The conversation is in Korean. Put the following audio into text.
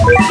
Come on.